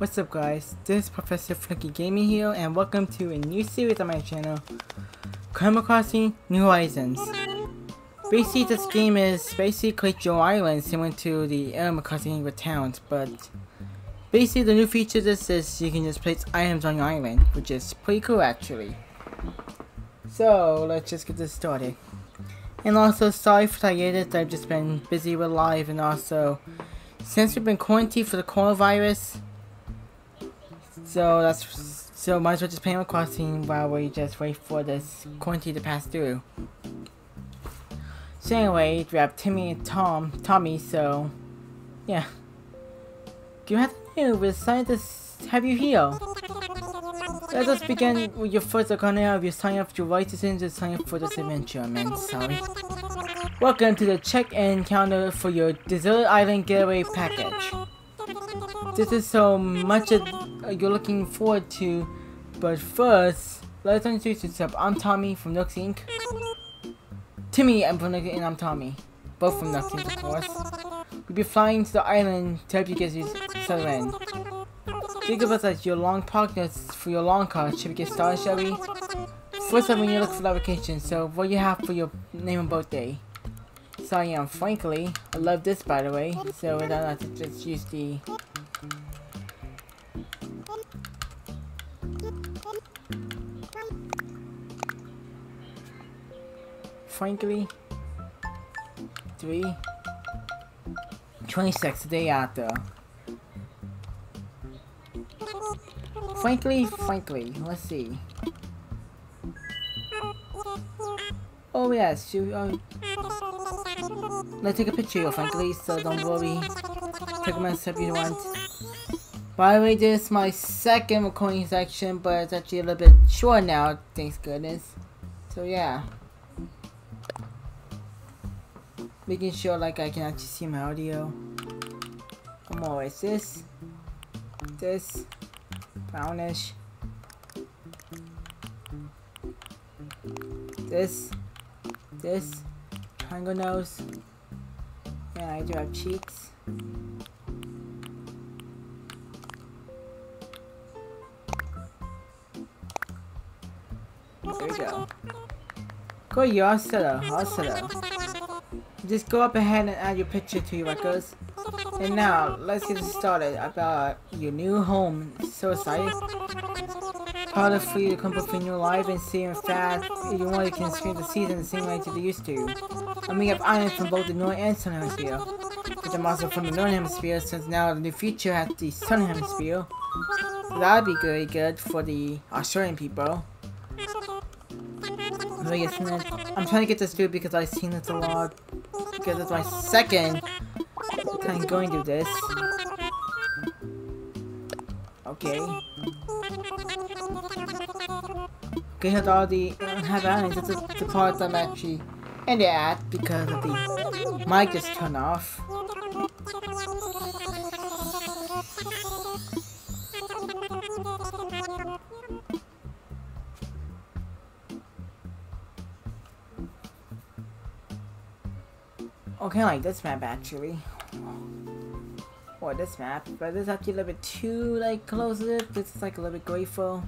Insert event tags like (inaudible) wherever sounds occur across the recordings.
What's up guys, this is Professor Flinky Gaming here and welcome to a new series on my channel, Animal Crossing New Horizons. Basically this game is basically your island similar to the Animal Crossing with towns, but basically the new feature this is you can just place items on your island, which is pretty cool actually. So let's just get this started. And also sorry for the hiatus, I've just been busy with live and also since we've been quarantined for the coronavirus, so that's so might as well just play Animal Crossing while we just wait for this quarantine to pass through. So anyway, we have Timmy and Tom, Tommy. So yeah, Do you have to we decided to have you here. Let us begin with your first account of your sign up your right to sign up for this adventure, man. Sorry. Welcome to the check-in counter for your Desert Island Getaway Package. This is so much you're looking forward to, but first, let's introduce yourself. I'm Tommy from Nooks Inc. Timmy I'm from Nooks and I'm Tommy. Both from Nooks Inc, of course. We'll be flying to the island to help you get settled in. Think of us as your long partners for your long car. Should we get started, shall we? First up, when you look for that vacation, so what you have for your name and birthday? I am frankly. I love this by the way, so I don't have to just use the frankly. Three. 26, the day after. Frankly, frankly, let's see. Oh yes, you, let's take a picture of frankly, so don't worry. Take a minute if you want. By the way, this is my second recording section, but it's actually a little bit short now, thanks goodness. So yeah making sure like I can actually see my audio. Come on, is this, this, brownish, this, this, triangle nose, yeah I do have cheeks. There we go. Cool, you're all set up, all set up. Just go up ahead and add your picture to your records. And now, let's get started about your new home. So of free to come between your life and see fact if you want to can experience the season the same way as they used to. And we have islands from both the North and Southern Hemisphere. But I'm also from the Northern Hemisphere since now the new future has the Southern Hemisphere. So that'd be very good for the Australian people. I'm trying to get this through because I've seen this a lot because it's my second time going through this. Okay. Okay, have the. It's the, the part I'm actually in at because of the mic just turned off. Okay, like this map actually. Or this map, but this is actually a little bit too like close to it. This is like a little bit grateful.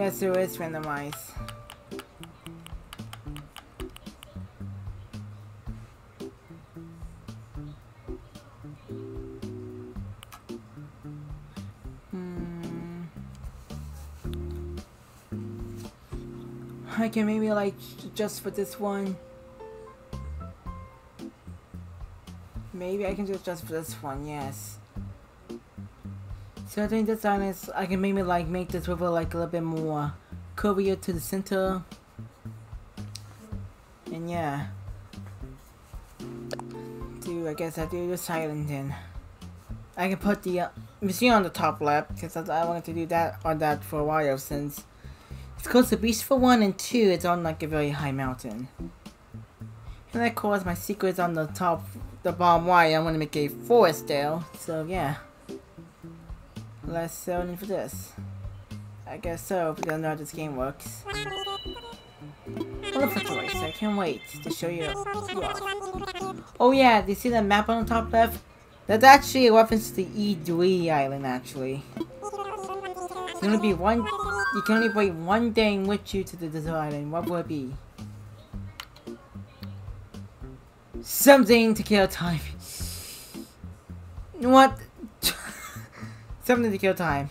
Yes, there is randomized. Hmm. I can maybe like just for this one. Maybe I can just just for this one, yes. So I think this one is I can maybe like make this river like a little bit more curvier to the center. And yeah. Do I guess I do the silent then. I can put the uh, machine on the top left because I wanted to do that on that for a while since it's close to Beast for 1 and 2, it's on like a very high mountain. And of course my secret is on the top, the bottom right, I want to make a forest there, so yeah. Let's in for this. I guess so, because I know how this game works. of stories. I can't wait to show you. Oh yeah, do you see that map on the top left? That's actually a reference to the Edui Island, actually. You can only be one. You can only bring one thing with you to the desert island. What will it be? Something to kill time. What? Something to kill time.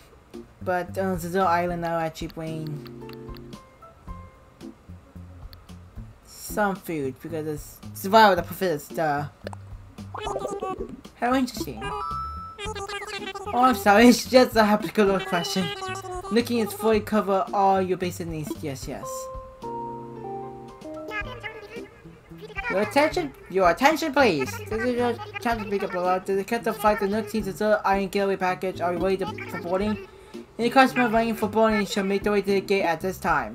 But uh, the desert island now actually bring some food because it's survival the profits. Duh. How interesting. Oh, I'm sorry, (laughs) it's just a hypothetical question. Looking is fully cover all your basic needs. Yes, yes. Your attention, your attention, please. This is your chance to pick up a lot. The the flight the Nook Team Dessert Iron Getaway Package. Are you ready to, for boarding? Any customer running for boarding should make their way to the gate at this time.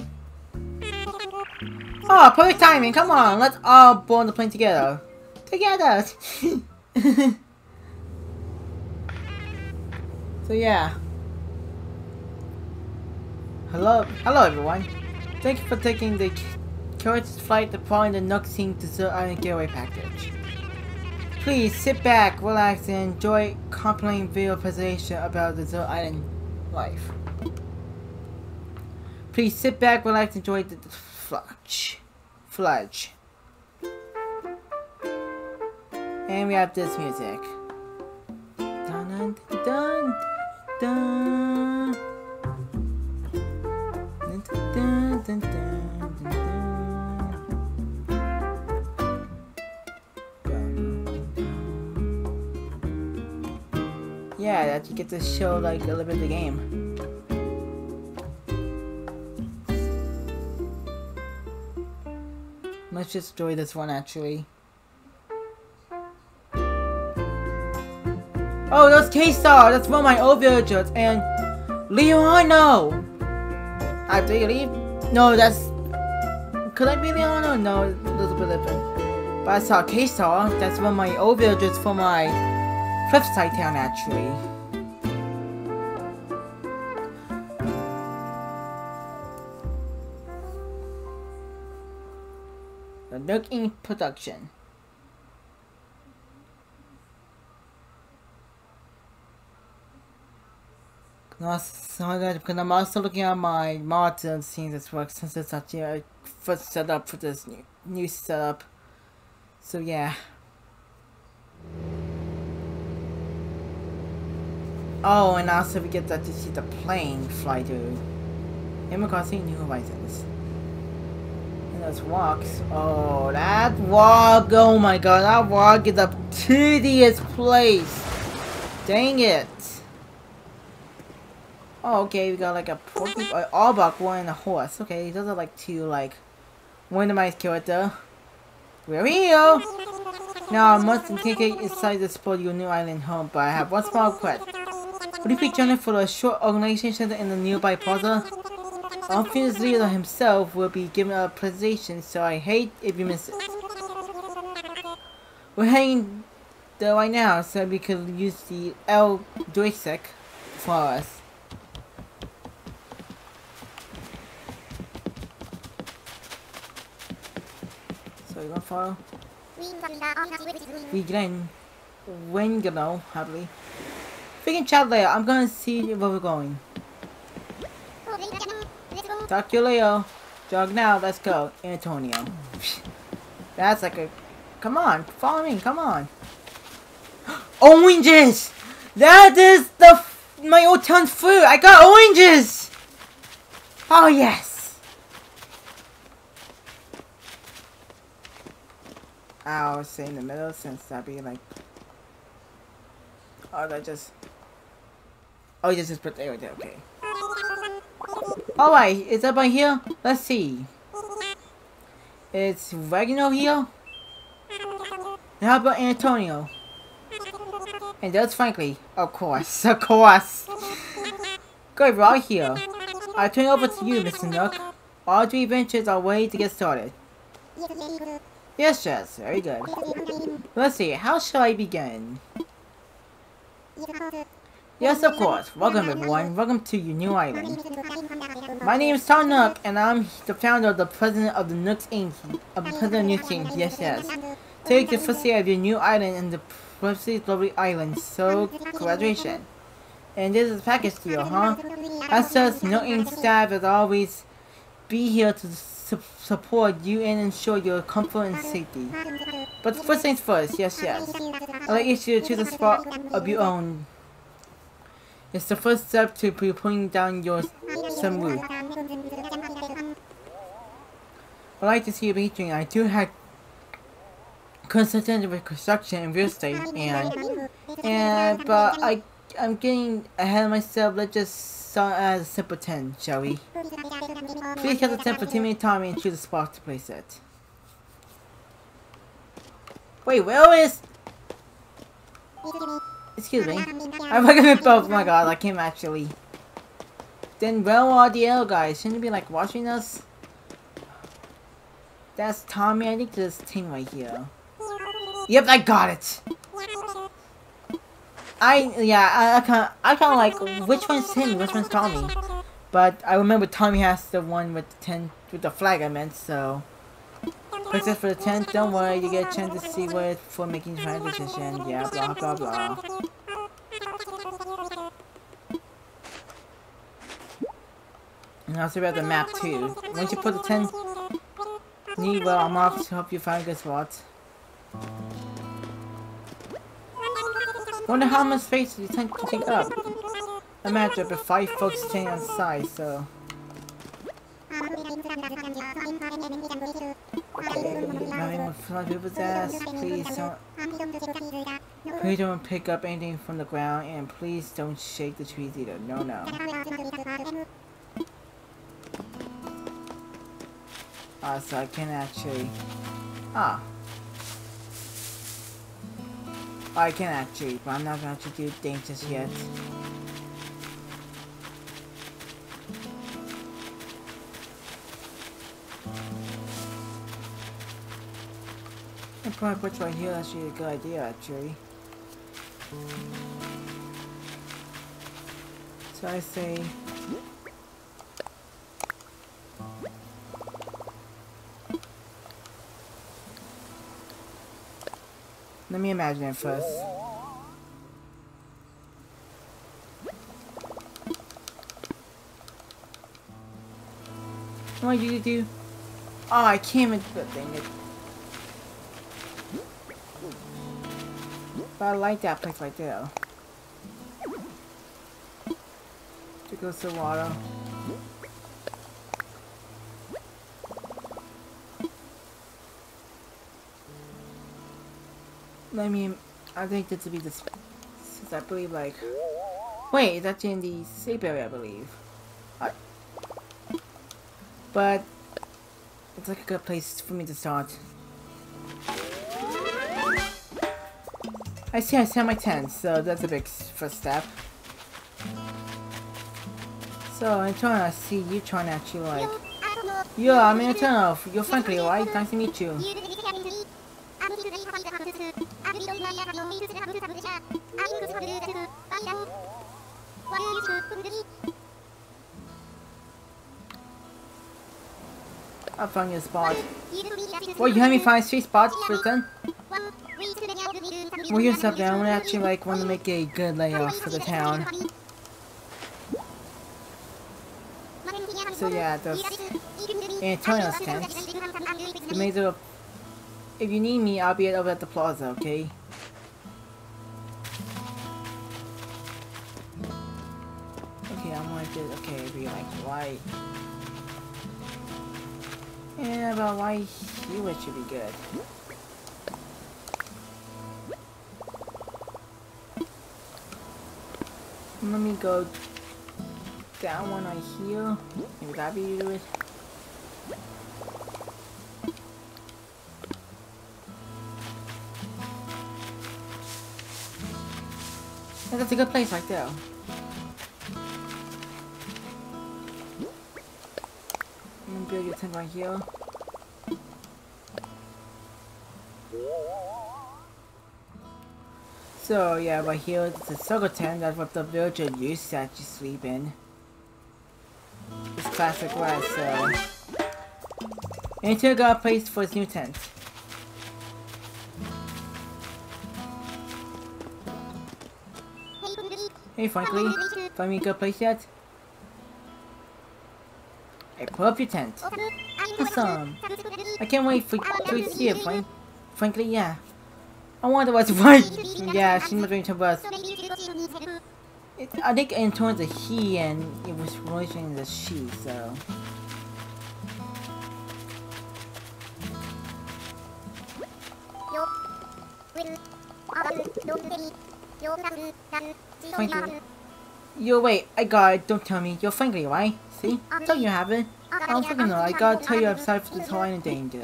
Oh, perfect timing. Come on, let's all board the plane together. Together. (laughs) so yeah. Hello, hello everyone. Thank you for taking the courageous flight to find the Nook Team Dessert Island Getaway Package. Please sit back, relax, and enjoy compelling video presentation about the Desert Island life. Please sit back, relax, and enjoy the, the fludge. Fludge. And we have this music. Dun dun dun dun. Dun dun dun dun dun Yeah, that you get to show like a little bit of the game. Let's just enjoy this one actually. Oh, that's K-Star! That's one of my old villagers, and Leono! Ah, I think leave? No, that's... Could I be Leono? No, a little bit different. But I saw K-Star. That's one of my old villagers for my Flipside town, actually. The Nook Inc. production. Because I'm also looking at my mods and seeing this work since it's actually a first setup for this new, new setup. So yeah. Oh, and also we get that to see the plane fly through. Crossing New Horizons. And those walks. Oh, that walk! Oh my god, that walk is a tedious place! Dang it! Oh, okay, we got like a porky, uh, one, and a horse. Okay, those are like two, like, randomized character. We're here! Now, I must take inside to support your new island home, but I have one small request. Would you please join us for a short organization in the nearby plaza? Office leader himself will be giving a presentation, so I hate if you miss it. We're heading there right now, so we could use the L joystick for us. So you're gonna follow? We can when you know, happily. Can chat later. I'm gonna see where we're going. Talk to you later. Jog now. Let's go, Antonio. (laughs) That's like a. Come on, follow me. Come on. (gasps) Oranges. That is the my old town fruit. I got oranges. Oh yes. I'll say in the middle since that'd be like. Oh, that just. Oh, just put there oh, right there. Okay. Alright, is that by here? Let's see. It's Ragnar here. And how about Antonio? And that's frankly, of course, of course. Good, right here. I turn over to you, Mr. Nook. All three adventures are ready to get started. Yes, yes, very good. Let's see, how shall I begin? Yes, of course. Welcome, everyone. Welcome to your new island. My name is Tom Nook, and I'm the founder of the president of the Nooks Inc. Of the president of Nooks Inc. Yes, yes. Take the first day of your new island in the Privacy Lovely Island. So, graduation. And this is a package deal, huh? As such, Nook Inc. staff as always be here to su support you and ensure your comfort and safety. But first things first, yes, yes. I'll let you choose a spot of your own. It's the first step to be putting down your sunroof. I'd like to see a. I do have consultant with construction and real estate and and but I I'm getting ahead of myself. Let's just start a simple 10, shall we? Please have the 10 for Timmy Tommy and choose a spot to place it. Wait, where is... Excuse me. (laughs) I'm looking at both. Oh my god, I can't actually. Then where are the other guys? Shouldn't be like watching us? That's Tommy. I think this team right here. Yep, I got it. I yeah, I, I kind I kind of like which one's him, which one's Tommy. But I remember Tommy has the one with the ten with the flag I meant, so. Except for the tent, don't worry, you get a chance to see what for making transition. Yeah, blah blah blah. And also about the map too. Once you put the tent, need well, I'm off to help you find good spot. Wonder how much space you tent can take up. Imagine if five folks staying on so. With front people's ass. Please don't. Please don't pick up anything from the ground, and please don't shake the trees either. No, no. Ah, so I can actually. Ah. I can actually, but I'm not going to do things just yet. Probably put right here, actually a good idea actually. So I say Let me imagine it first. What you do? Oh, I can't even thing it. But I like that place right there. To go to water. I mean, I think this would be the since I believe like wait, that's in the safe area, I believe. I, but it's like a good place for me to start. I see I set my tent, so that's a big first step. So, in turn, I see you trying to actually like... Yeah, I'm in Eternal. You're Frankly, right? Nice to meet you. I found your spot. Well, you have me find three spots for then? Well, here's something. I actually like want to make a good layout for the town. So yeah, those Antonio's tents. The major if you need me, I'll be over at the plaza, okay? Okay, I'm like this. Okay, be like white. Yeah, about white hue it should be good. Let me go down one right here. Maybe that be it. Yeah, that's a good place right there. I'm gonna build your tent right here. So yeah, right here it's a circle tent. That's what the villager used to actually sleep in. It's classic glass, so. And got a place for his new tent. Hey Frankly, find me a good place yet? Hey, put up your tent. Awesome. I can't wait for to see it, Frank. Frankly, yeah. I wonder what's right. (laughs) yeah, she's not going to us. It, I think in terms of he and it was relation to she, so. Frankly. Yo, wait, I got it. Don't tell me. You're frankly, right? See? So you have it. I don't fucking know. I gotta tell you outside for the whole anything, dude.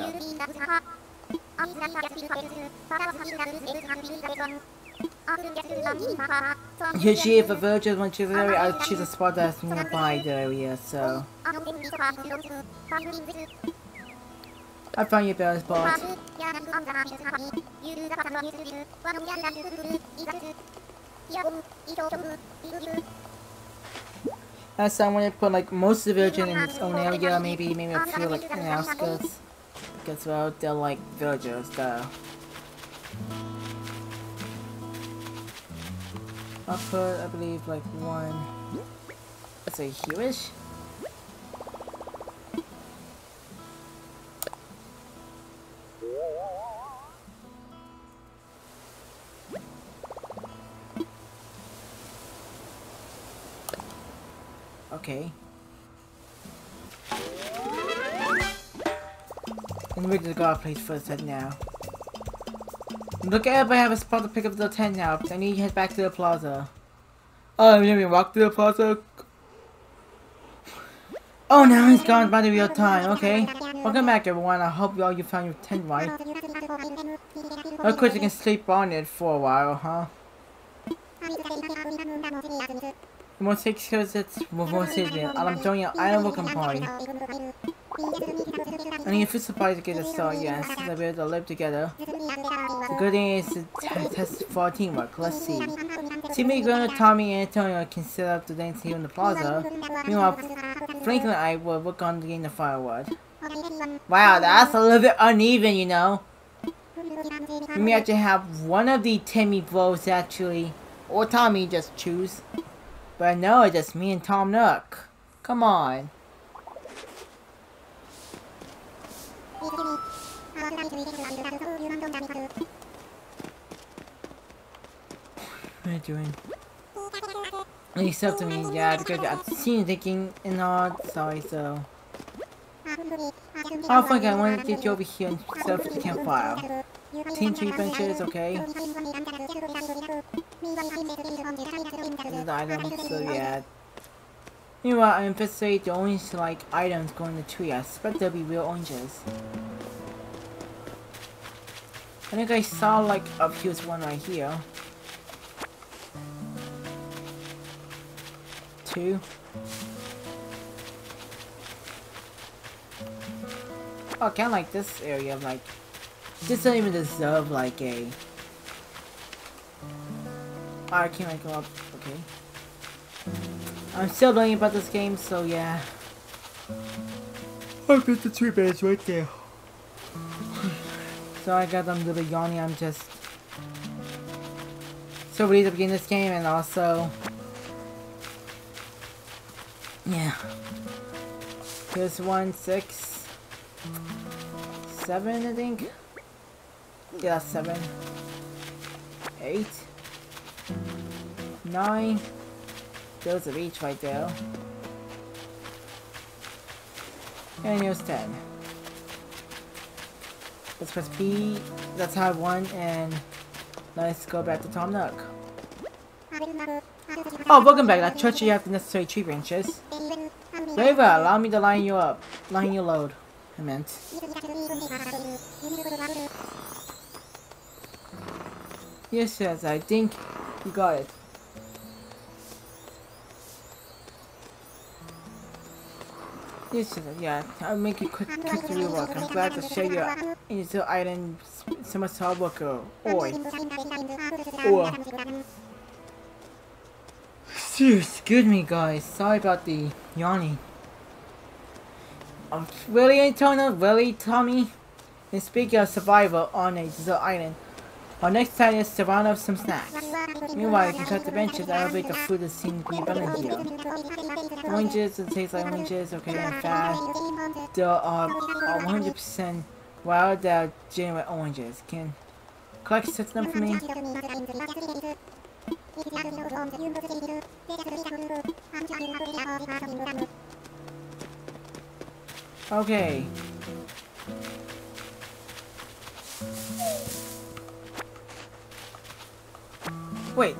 Usually if a virgin when she's area, I choose a spot that's nearby the area, so... I found your better spot. Last time I put like most of the virgin in its own area, maybe maybe a few like in the outskirts. Because well, they're like villagers though. I'll put, I believe, like one, let's say. Okay. And we're gonna go our place first head now. Look at everybody have a spot to pick up the tent now, I need to head back to the plaza. Oh, we didn't walk to the plaza? Oh, now he's gone by the real time, okay. Welcome back everyone, I hope you all you found your tent right. Of course you can sleep on it for a while, huh? More six kills it's more serious. I'm telling you, I am looking party. I need a food supply to get a start, yes. Since we able to live together. The good thing is to test for teamwork. Let's see. Timmy, Grandma, Tommy, and Antonio can set up the dance here in the plaza. Meanwhile, Franklin and I will work on getting the firewood. Wow, that's a little bit uneven, you know. We may actually have one of the Timmy bros actually, or Tommy just choose. But no, it's just me and Tom Nook. Come on. What are you doing? Except to me, yeah, because I've seen you thinking and all, sorry, so. Oh, fuck, I wanted to get you over here and up the campfire. Teen tree benches, okay. This is the item, so yeah. Meanwhile, I investigate the only like items going in the tree. I expect there'll be real oranges. I think I saw like up here's one right here. Two. Oh, kind of like this area, like this doesn't even deserve like a. I can't like go up. Okay. I'm still learning about this game, so yeah. I've got the three beds right there. (sighs) so I got them little yawny. I'm just so ready to begin this game, and also, yeah. Here's one six, seven, I think. Yeah, seven, eight, nine. Those of each right there. And here's 10. Let's press B. That's how I won, and let's go back to Tom Nook. Oh, welcome back. I trust you have the necessary tree branches. Well. Allow me to line you up. Line your load. I meant. Yes, yes, I think you got it. Yes, yeah, I'll make you quick, quick to rework. I'm glad to show you into island so much hard work. Oi. Or. Excuse me, guys. Sorry about the yawning. Um, really, Antonio? Really, Tommy? And speaking of survival on a desert island, our next task is to round up some snacks. Meanwhile, you can cut the benches that elevate the food that seems to be abundant here. Oranges, it tastes like oranges, okay, and fat. There are 100% wild that genuine oranges. Can collect six of them for me? Okay. Wait.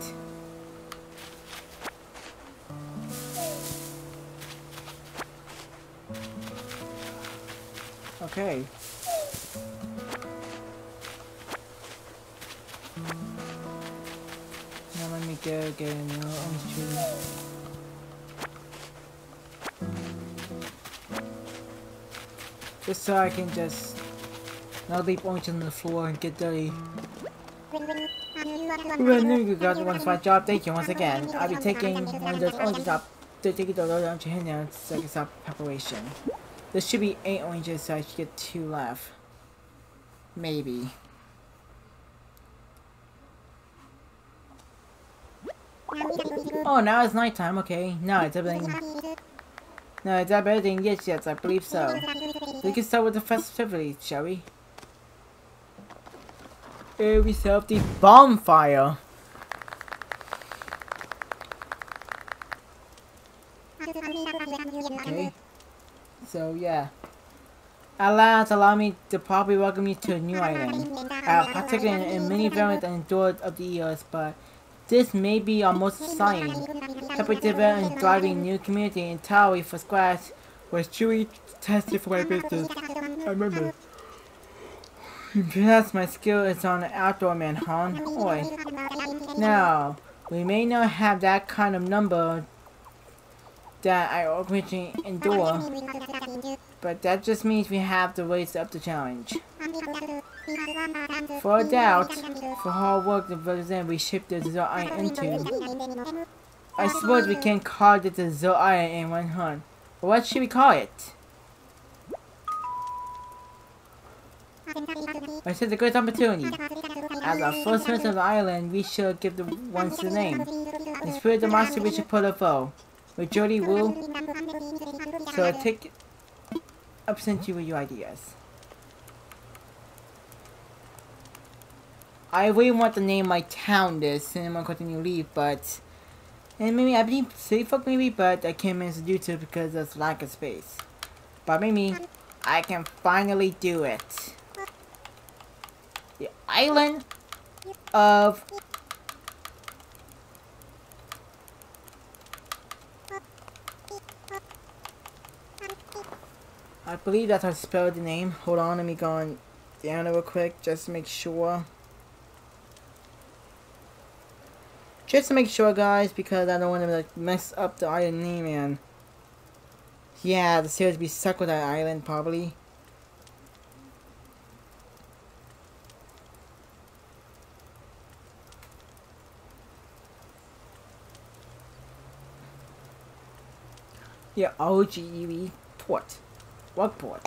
Okay. Now let me go get a new orange tree. Just so I can just not leave orange on the floor and get dirty. Well, you got one fine job. Thank you once again. I'll be taking one of those oranges up to take the orange hand now so I can preparation. There should be eight oranges, so I should get two left. Maybe. Oh, now it's nighttime. Okay, now it's everything. No, it's everything. Yes, yes, I believe so. We can start with the festivities, shall we? We set up the bonfire. Okay. So yeah. Alas, allow me to properly welcome you to a new island. I have partaken in many variants and endured of the years, but this may be our most exciting. Helping develop and driving new community entirely for scratch was truly tested for my business. I remember. Perhaps my skill is on the outdoor man, huh? Oi. Now, we may not have that kind of number that I originally endure, but that just means we have to raise up the challenge. For a doubt, for hard work the represent we shipped the Iron into. I suppose we can call it the Iron in one hunt. What should we call it? I said a great opportunity. As our first person of the island, we should give the ones the name. The spirit of the monster we should put a foe. With Jody Woo. So take up sent you with your ideas. I really want to name my town this gonna continue leave, but and maybe I believe City Folk maybe, but I can't manage to do so because of lack of space. But maybe I can finally do it. The island of I believe that's how I spelled the name. Hold on, let me go on down real quick just to make sure. Just to make sure, guys, because I don't want to like mess up the island name and yeah, the series be stuck with that island probably. Yeah, OGEV port. What port?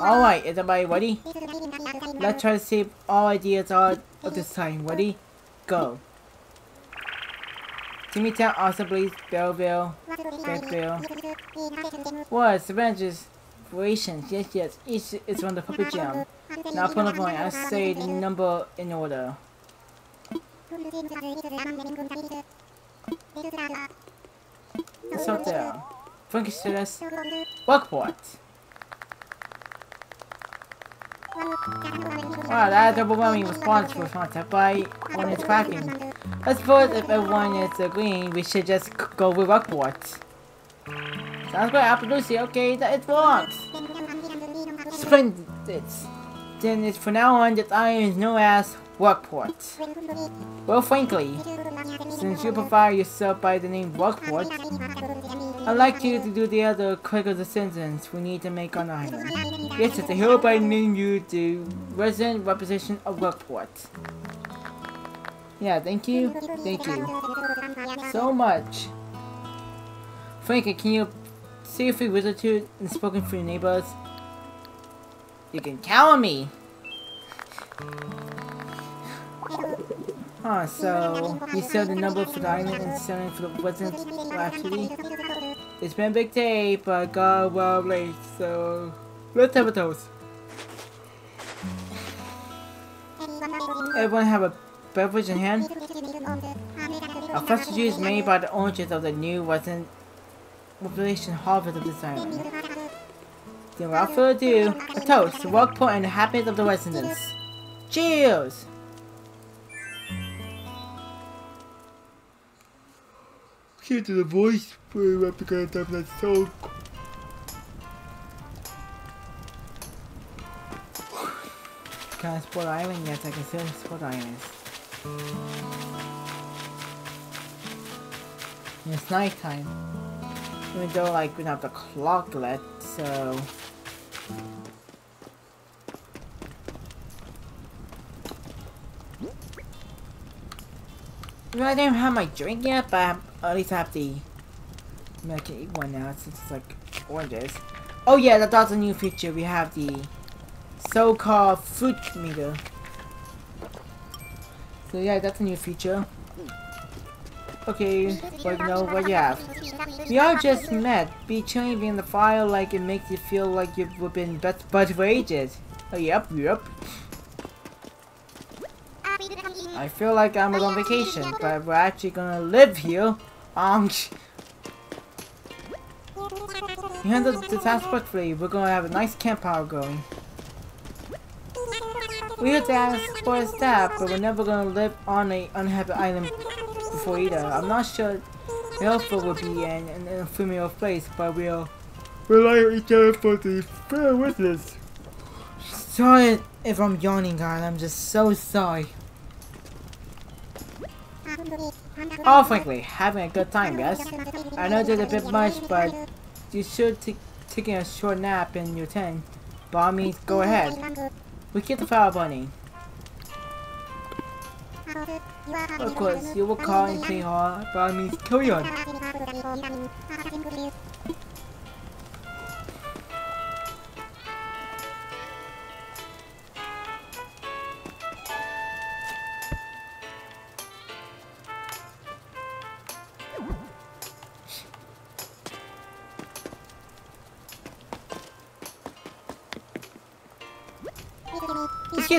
Alright, is everybody ready? Let's try to save all ideas all of this time. Ready? Go. Timmy Town, Awesome Blaze, Belleville, Beckville. What? Avengers, Creations. Yes, yes. Each is from the Puppet Jam. Now, upon the point, I say the number in order. It's up there. Funky Status. Workport. Wow, that overwhelming response was not by when it's cracking. I suppose if everyone is agreeing, we should just go with Rockport. Sounds great, Apple Lucy, okay, that it works! Splendid! Then it's for now on that I is known as Rockport. Well, frankly, Since you provide yourself by the name Rockport, I'd like you to do the other quick of the sentence we need to make on island. Yes, it's a hero by name you the resident representation of Rockport. Yeah, thank you. Thank you. So much. Frankie, can you a few words to and spoken for your neighbors? You can count on me. Huh, so you said the number for the island and selling for the well, actually. It's been a big day, but God well late, so let's have a toast. Everyone have a beverage in hand? A fresh juice made by the oranges of the new resident population harvest of this island. Then without further ado, a toast to Rockport and the happiness of the residents. Cheers! Hear to the voice for of. Can I spot island? Yes, I can still sport islands. It's nighttime. Even though like we don't have the clock lit, so I don't have my drink yet, but at least I have the. I, can eat one now since it's like oranges. Oh yeah, that, that's a new feature. We have the so-called fruit meter. So yeah, that's a new feature. Okay, but know what you have. We all just met. Be chilling in the fire like it makes you feel like you've been best buds for ages. Oh yep, yep. I feel like I'm on vacation, but we're actually gonna live here. Um, you handle the task quickly. We're gonna have a nice campfire going. We had to ask for a staff, but we're never gonna live on a unhappy island before either. I'm not sure helpful would be in, in, in a familiar place, but we'll rely on each other for the fair witness. Sorry if I'm yawning, guys. I'm just so sorry. Oh, frankly, having a good time, guys. I know there's a bit much, but you should take taking a short nap in your tent. By means, go ahead. We get the fire bunny. Of course, you will call and play hard, oh, by means, carry on.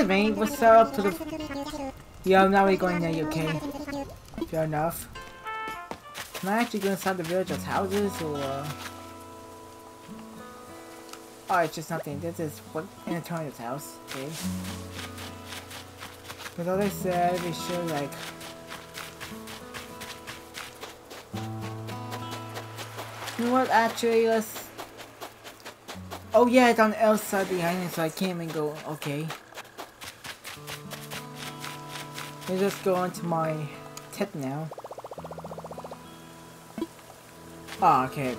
Me, what's up to the... Yeah, I'm not really going there, okay? Fair enough. Can I actually go inside the villagers' houses, or... Oh, it's just nothing. This is what Antonio's house, okay? But all they said, we should, like... You know what, actually, let's... Oh yeah, it's on outside behind it, so I can't even go... Okay. Let me just go onto my tip now. Oh, okay.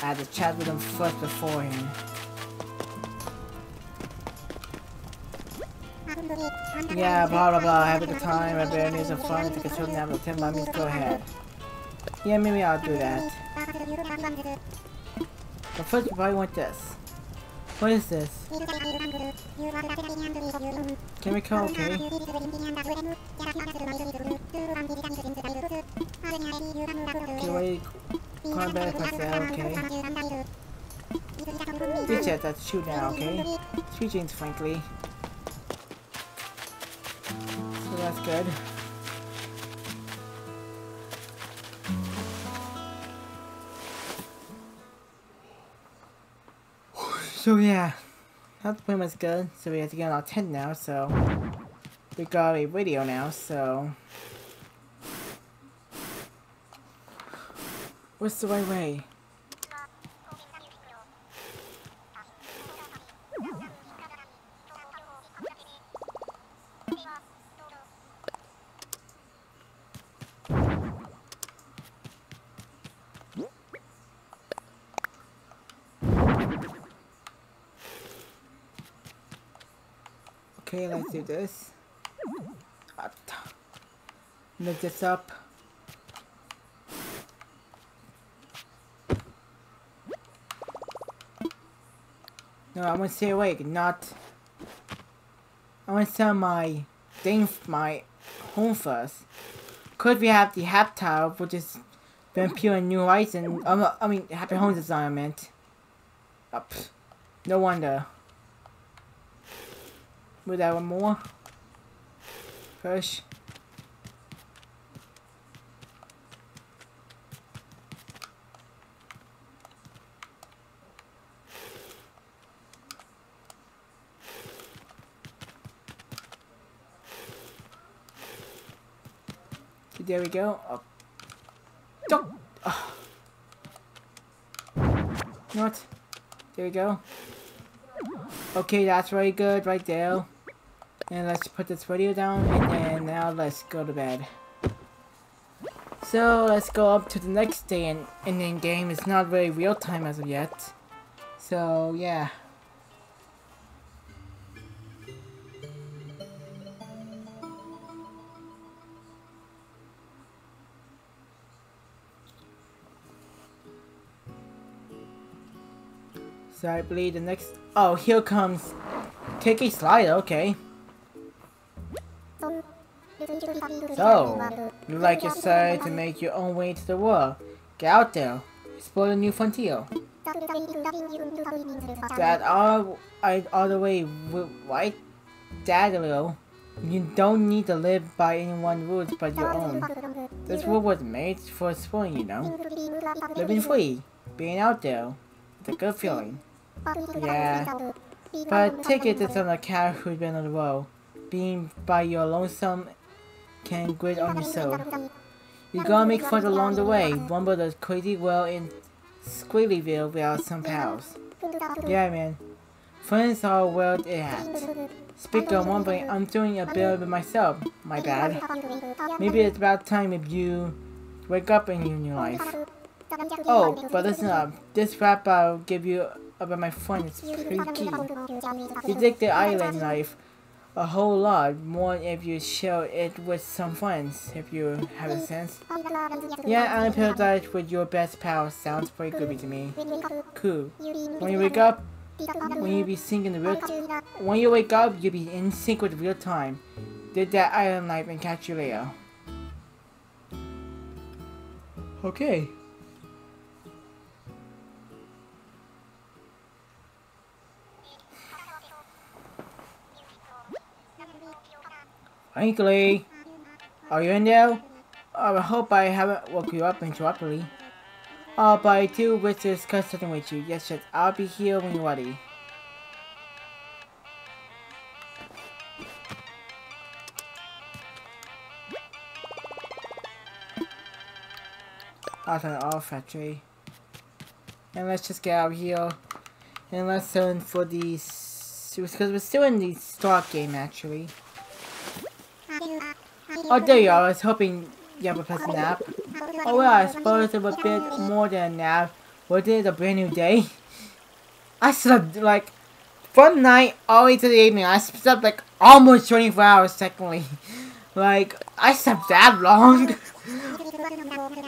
I had to chat with him first before beforehand. Yeah, blah blah blah, have a good time, I bear news of fun, take a short nap with Tim Mummies, go ahead. Yeah, maybe I'll do that. But first you probably want this. What is this? Chemical, okay. Okay, wait. Combat myself, okay. This jet that's shoot now, okay. Three chains, frankly. So that's good. So yeah, that's pretty much good. So we have to get on our tent now, so we got a radio now, so what's the right way? Okay, let's do this. Lift this up. No, I want to stay awake, not... I want to sell my thing, my home first. Could we have the Haptile, which is Vampire and New Horizon, um, I mean, Happy Homes Environment. Oh, no wonder. Would that one more? Push. there we go. Oh. Oh. You know what? There we go. Okay, that's very good right there. And let's put this video down, and then now let's go to bed. So, let's go up to the next day, and, then game is not very real time as of yet. So, yeah. So I believe the next... Oh, here comes... Take a slide, okay. So, you like your side to make your own way to the world. Get out there. Explore the new frontier. That all, I, all the way right, Daddalo. You don't need to live by anyone's rules but your own. This world was made for exploring, you know. Living free, being out there, it's a good feeling. Yeah. But take it as an account who's been on the road. Being by your lonesome can grit on yourself. soul. You gotta make friends along the way. Rumble the crazy well in Squillyville without some pals. Yeah, man. Friends are well it at. Speak of rumbling, I'm doing a bit of it myself. My bad. Maybe it's about time if you wake up in your new life. Oh, but listen up. This rap I'll give you about my friend is pretty key. You take the island life a whole lot more if you share it with some friends, if you have a sense. Yeah, I'm paradise with your best pal sounds pretty good to me. Cool. When you wake up, when you be syncing the real when you wake up, you'll be in sync with real time. Did that island life and catch you later. Okay. Frankly, are you in there? I hope I haven't woke you up interruptedly. Uh, but I do wish to discuss something with you. Yes, yes, I'll be here when you're ready. That's an off factory. And let's just get out of here. And let's turn for these... Because we're still in the start game, actually. Oh, there you are. I was hoping you have a pleasant nap. Oh, well, I suppose it was a bit more than a nap. Was it a brand new day? I slept, like, from night all the way to the evening. I slept, like, almost 24 hours, technically. (laughs) like, I slept that long. (laughs)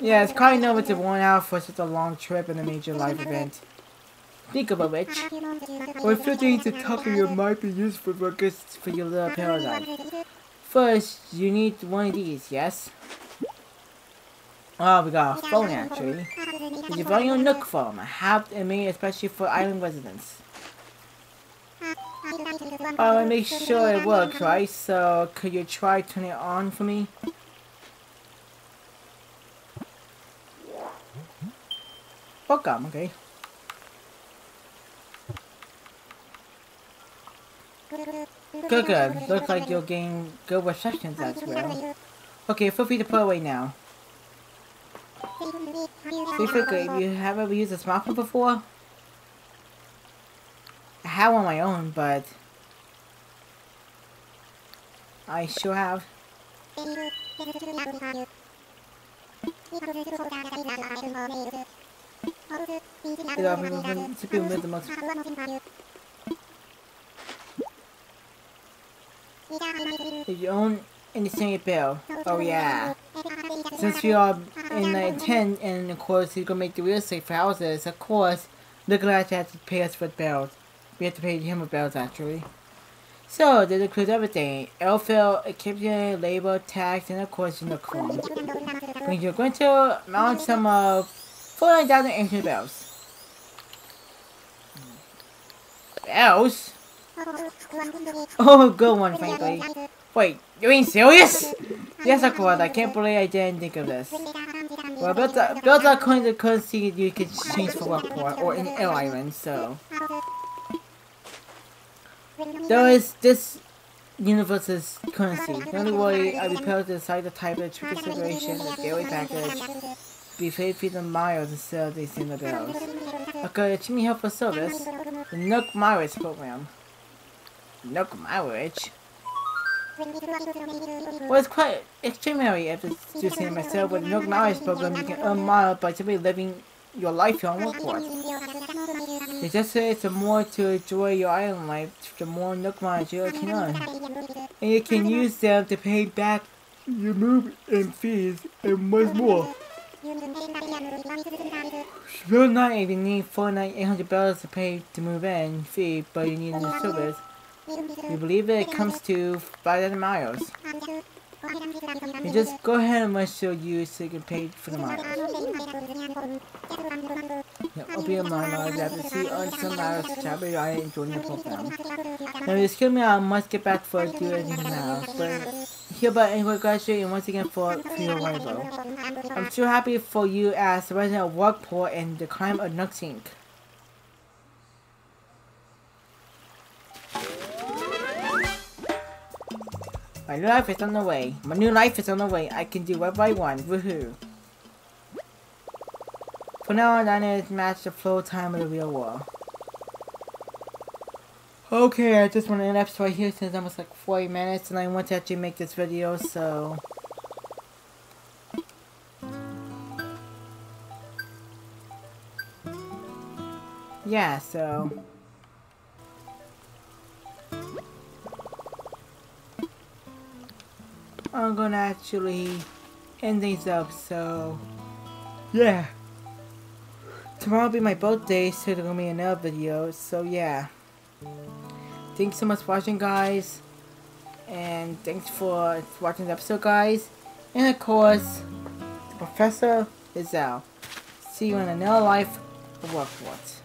yeah, it's quite nervous to one out for such a long trip and a major life event. Think about which, or filtering to top of your might be useful for, for your little paradigm. First, you need one of these, yes? Oh, we got a phone actually. It's a very own Nook phone. I have it made especially for island residents. Uh, I Oh, and make sure it works, right? So, could you try turning it on for me? Welcome, okay. Good, good. Looks like you're getting good receptions as well. Okay, feel free to put away now. If you have ever used a smartphone before? I have on my own, but... I sure have. You own any single bill. Oh yeah. Since we are in the 10 and of course he's gonna make the real estate for houses, of course the glass has to pay us for the bills. We have to pay him a bills actually. So this includes everything. Airfield, equipment, labor, tax, and of course unicorn. When you're going to mount some uh, 49,000 ancient bells. Bells? Oh, good one, frankly. Wait, you ain't serious? Yes, of. I can't believe I didn't think of this. Well, built a, coin to currency you could change for Rockport or any air island, so. There is this universe's currency. The only way I repaired to decide the type of consideration, the daily package, be paid feet the miles instead of these single bills. Okay, Jimmy Help for Service, the Nook Mileage Program. Nook Mileage? Well, it's quite extraordinary after just saying myself with Nook Mileage Program, you can earn miles by simply living your life here on Woodport. It just says the more to enjoy your island life, the more Nook Miles you can earn. And you can use them to pay back your move and fees and much more. You will not even need 4,800 dollars to pay to move in fee, but you need the service. We believe it comes to 5,000 miles. You just go ahead and make sure you so you can pay for the miles. Yeah, open your mind, to see on some miles travel I enjoy the program. Now, excuse me, I must get back for do anything now, but hereby and congratulate you once again for, for your arrival. I'm so happy for you as the resident of Rockport and the crime of Nuxink. My new life is on the way. My new life is on the way. I can do whatever I want. Woohoo. For now on, I need to match the flow time of the real world. Okay, I just want to end episode right here since almost like 40 minutes and I want to actually make this video, so... Yeah, so... I'm gonna actually end things up, so... Yeah. Tomorrow will be my birthday, so there's gonna be another video, so yeah. Thanks so much for watching, guys. And thanks for watching the episode, guys. And of course, the Professor is out. See you in another life of Workforce.